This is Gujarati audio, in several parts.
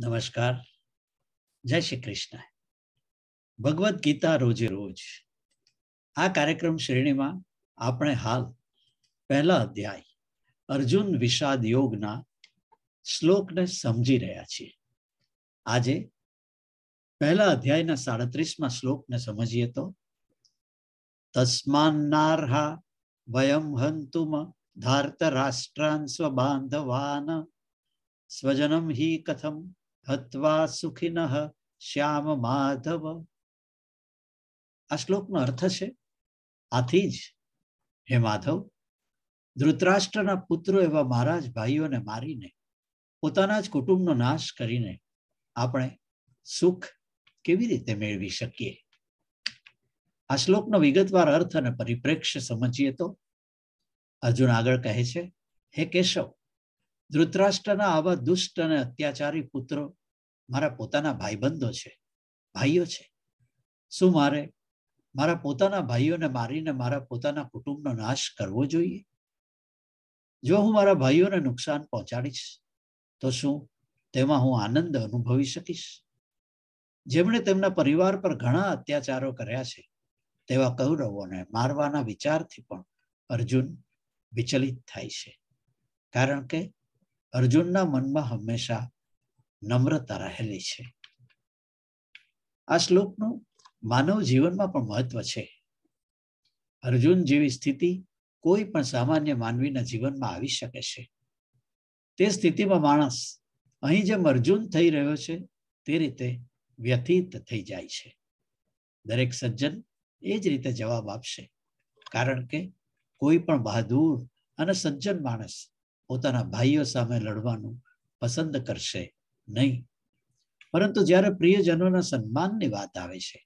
નમસ્કાર. જય શ્રી કૃષ્ણ. ભગવદ્ ગીતા રોજે રોજ. આ કાર્યક્રમ શ્રેણીમાં આપણે હાલ પહેલા અધ્યાય અર્જુન વિષાદ યોગના શ્લોકને સમજી રહ્યા છીએ. આજે પહેલા અધ્યાયના સાડત્રીસમાં શ્લોકને સમજીએ તો તસ્માન્નાર્હા વયમ હંતુમ ધાર્ત રાષ્ટ્રાન સ્વબાંધવાન સ્વજનમ હિ કથમ હત્વા સુખિન શ્યામ માધવ આ શ્લોકનો અર્થ છે, આથી જ, હે માધવ, ધૃતરાષ્ટ્રના પુત્રો એવા મહારાજ ભાઈઓને મારીને, પોતાના જ કુટુંબનો નાશ કરીને આપણે સુખ કેવી રીતે મેળવી શકીએ? આ શ્લોકનો વિગતવાર અર્થ અને પરિપ્રેક્ષ્ય સમજીએ તો, અર્જુન આગળ કહે છે, હે કેશવ, ધૃતરાષ્ટ્રના આવા દુષ્ટ અને અત્યાચારી પુત્રો મારા પોતાના ભાઈબંધો છે, ભાઈઓ છે. શું મારે મારા પોતાના ભાઈઓને મારીને મારા પોતાના કુટુંબનો નાશ કરવો જોઈએ? જો હું મારા ભાઈઓને નુકસાન પહોંચાડીશ, તો શું તેમાં હું આનંદ અનુભવી શકીશ? જેમણે તેમના પરિવાર પર ઘણા અત્યાચારો કર્યા છે, તેવા કૌરવોને મારવાના વિચારથી પણ અર્જુન વિચલિત થાય છે. કારણ કે અર્જુનના મનમાં હંમેશા નમ્રતા રહેલી છે. આ શ્લોકનું માનવ જીવનમાં પણ મહત્વ છે. અર્જુન જેવી સ્થિતિ કોઈ પણ સામાન્ય માનવીના જીવનમાં આવી શકે છે. તે સ્થિતિમાં માણસ અહીં જેમ અર્જુન થઈ રહ્યો છે, તે રીતે વ્યથિત થઈ જાય છે. દરેક સજ્જન એ જ રીતે જવાબ આપશે, કારણ કે કોઈ પણ બહાદુર અને સજ્જન માણસ પોતાના ભાઈઓ સામે લડવાનું પસંદ કરશે. નહીં. પરંતુ જ્યારે પ્રિયજનોના સન્માનની વાત આવે છે,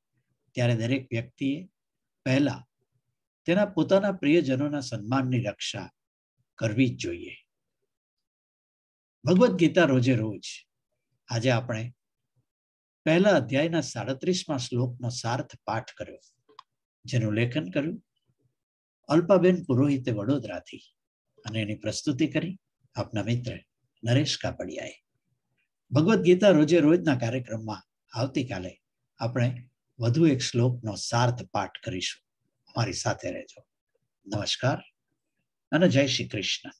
ત્યારે દરેક વ્યક્તિએ પહેલા તેના પોતાના પ્રિયજનોના સન્માનની રક્ષા કરવી જ જોઈએ. ભગવદ્ ગીતા રોજે રોજ, આજે આપણે પહેલા અધ્યાયના સાડત્રીસમાં શ્લોકનો સાર્થ પાઠ કર્યો, જેનું લેખન કર્યું. અલ્પાબેન પુરોહિતે વડોદરાથી અને એની પ્રસ્તુતિ કરી. આપના મિત્ર નરેશ કાપડિયાએ ભગવદ્ ગીતા રોજે રોજના કાર્યક્રમમાં આવતીકાલે આપણે વધુ એક શ્લોકનો સાર્થ પાઠ કરીશું. અમારી સાથે રહેજો. નમસ્કાર અને જય શ્રી કૃષ્ણ.